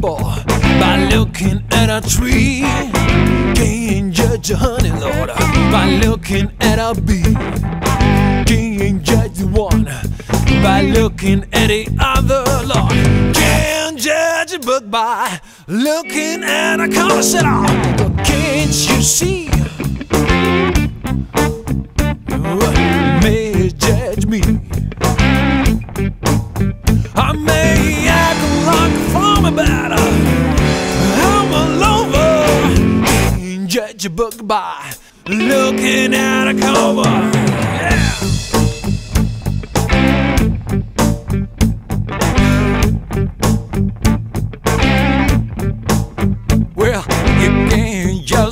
Apple by looking at a tree. Can't judge a honey, Lord, by looking at a bee. Can't judge the one by looking at the other, Lord. Can't judge a book by looking at a cover. Said, oh, can't you see? You may judge me. I may act like a farmer, but I'm a lover. Can't judge a book by looking at a cover.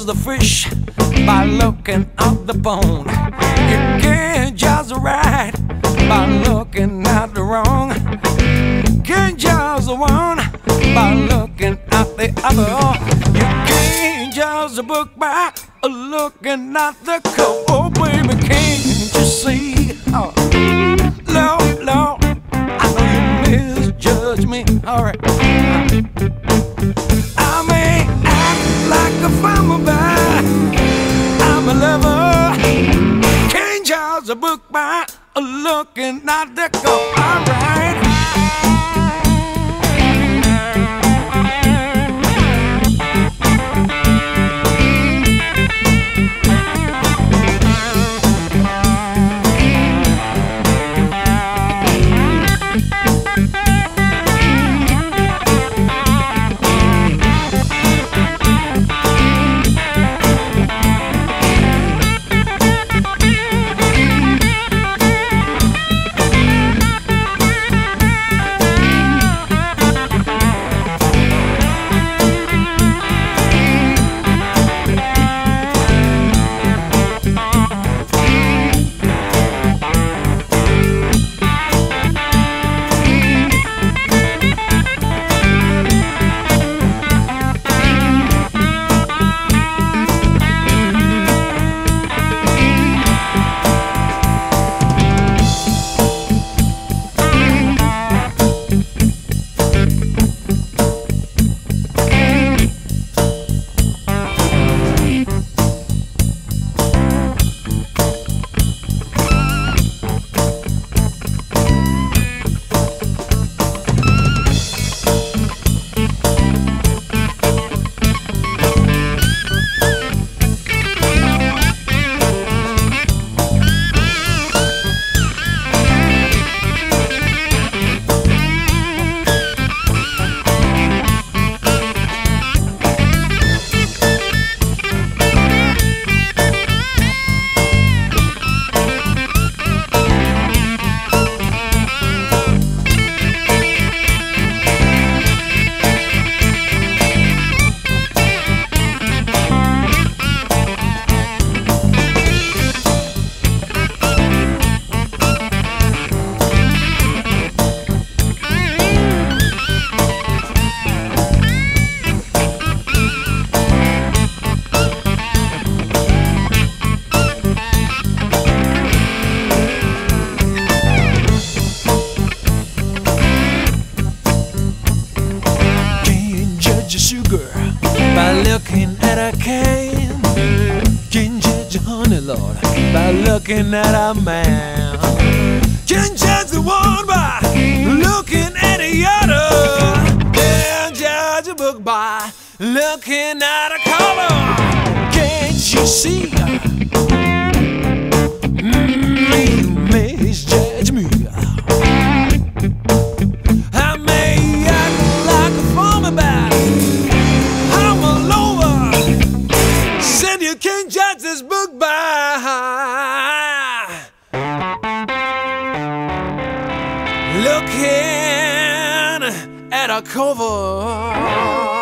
The fish by looking at the bone. You can't judge the right by looking at the wrong. Can't judge the one by looking at the other. You can't judge the book by looking at the cover. Oh, baby, can't you see? Oh, Lord, Lord, I know you misjudge me. All right. A book by a looking at the cover. Alright. Can't Lord, by looking at a man. Can't judge the one by looking at the other. Can't judge a book by looking at a cover. Can't you see? Mm, you a cover.